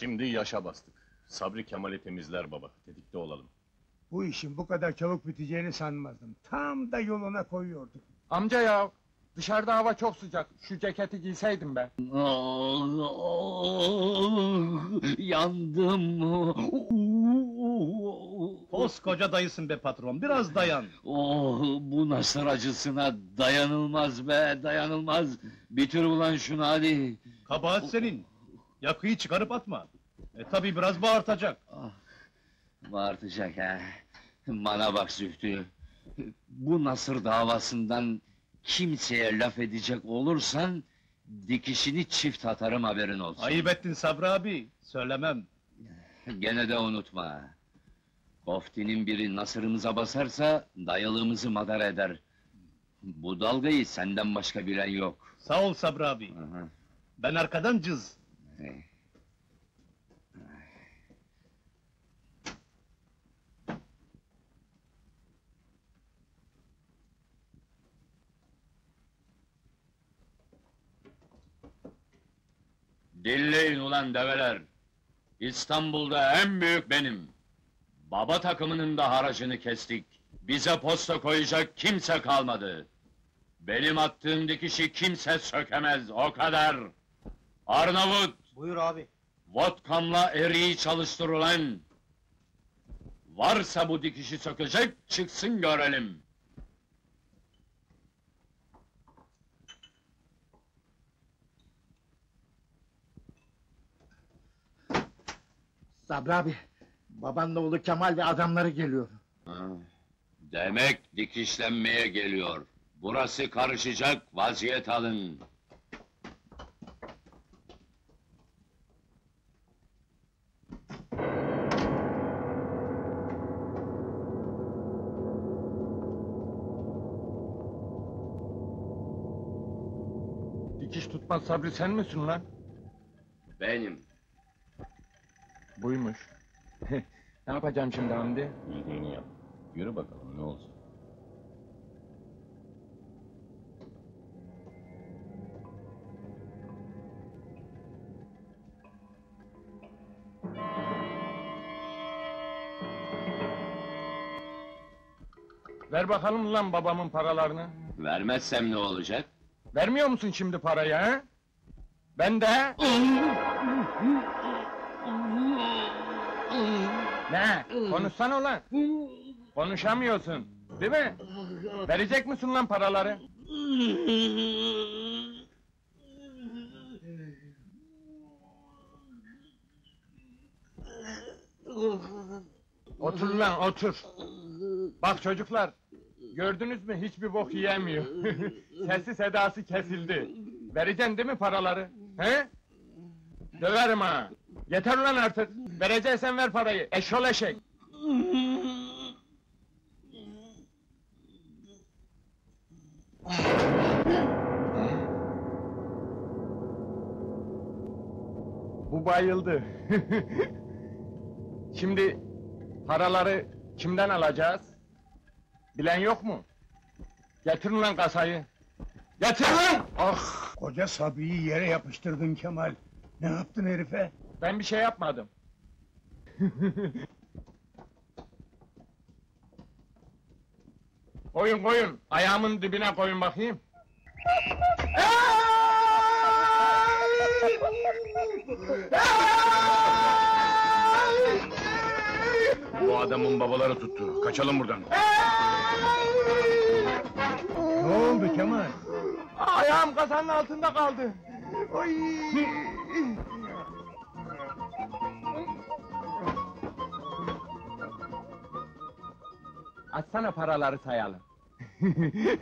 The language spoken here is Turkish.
Şimdi yaşa bastık. Sabri Kemal'i temizler baba. Tetikte olalım. Bu işin bu kadar çabuk biteceğini sanmazdım. Tam da yoluna koyuyorduk. Amca ya, dışarıda hava çok sıcak. Şu ceketi giyseydim ben. Yandım. Koskoca dayısın be patron, biraz dayan. Oh, bu nasır acısına dayanılmaz be, dayanılmaz. Bitir ulan şunu hadi. Kabahat senin. Yakıyı çıkarıp atma. E tabi biraz bağırtacak. Bağırtacak ha. Bana bak Zühtü. Bu nasır davasından kimseye laf edecek olursan... ...dikişini çift atarım haberin olsun. Ayıp ettin Sabri abi, söylemem. Gene de unutma. Koftinin biri nasırımıza basarsa dayalığımızı madar eder. Bu dalgayı senden başka bilen yok. Sağ ol Sabri abi. Aha. Ben arkadan cız. Dinleyin ulan develer! İstanbul'da en büyük benim! Baba takımının da haracını kestik. Bize posta koyacak kimse kalmadı. Benim attığım dikişi kimse sökemez, o kadar! Arnavut! Buyur abi. Vodkamla eriği çalıştır ulan! Varsa bu dikişi sökecek, çıksın görelim! Sabri abi, babanla oğlu Kemal ve adamları geliyor. Ha, Demek dikişlenmeye geliyor. Burası karışacak, vaziyet alın. Dikiş tutmaz Sabri sen misin lan? Benim. Buymuş. ne yapacağım şimdi Hamdi? Bildiğini yap. Yürü bakalım ne olacak. Ver bakalım lan babamın paralarını. Vermezsem ne olacak? Vermiyor musun şimdi parayı ha? Ben de... ne? Konuşsana ulan. Konuşamıyorsun, değil mi? Verecek misin lan paraları? Otur lan, otur. Bak çocuklar, gördünüz mü hiçbir bok yiyemiyor. Sesi sedası kesildi. Vereceksin değil mi paraları? He? Döverim ha. Yeter lan artık. Vereceksen ver parayı. Eşol eşek. Bu bayıldı. Şimdi paraları kimden alacağız? Bilen yok mu? Getirin lan kasayı. Getir lan! Ah! Koca Sabri'yi yere yapıştırdın Kemal. Ne yaptın herife? Ben bir şey yapmadım. koyun koyun. Ayağımın dibine koyun bakayım. Bu adamın babaları tuttu. Kaçalım buradan. Ne oldu Kemal? Ayağım kasanın altında kaldı. Oy! Açsana paraları sayalım.